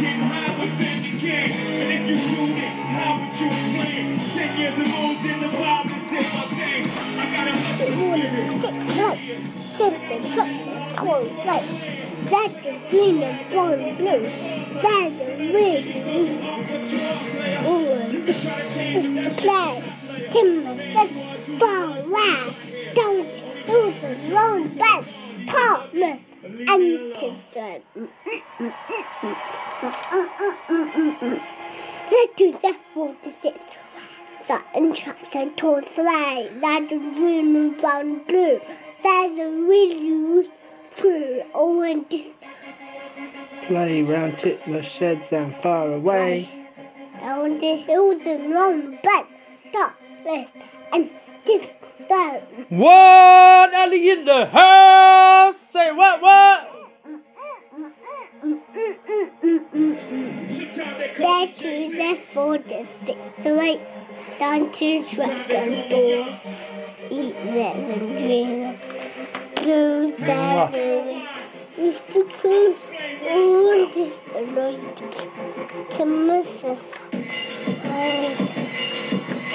getting high within the game. And if you do it, how would you explain? Ten years in the my. I got a hustle spirit. That's the green and blue blue. That's the red and right. Don't lose the. Thomas Anderson. Let's do that for the six. And tracks and toss away. That's the green and brown and blue. That's the really true. Oh, and this Play round Titler sheds and far away. down the hills and round back. Top left and this down. What? Ellie in the house? Say what? What? Sometimes they call Back to the for the six. Right down to and door. Eat that and drink. Blue that used to on this anointing to Mrs.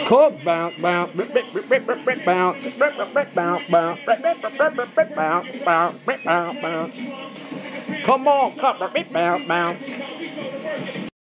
Come bounce, bounce, bounce, rip, rip, rip, bounce, bounce, rip, bounce, bounce, rip, bounce, bounce. Come on, come, bounce, bounce.